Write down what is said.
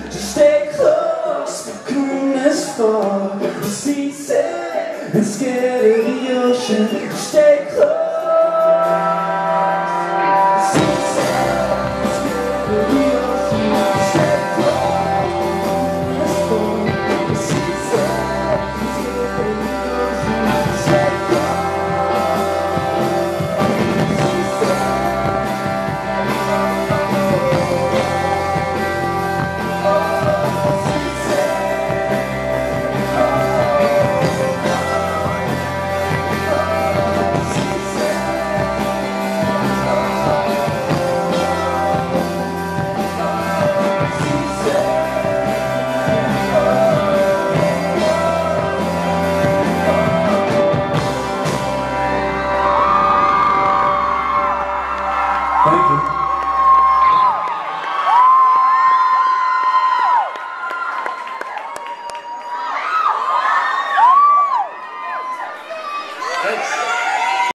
to stay close. Come this far, seasick and scared of the ocean. Stay close. Thank you. Thanks.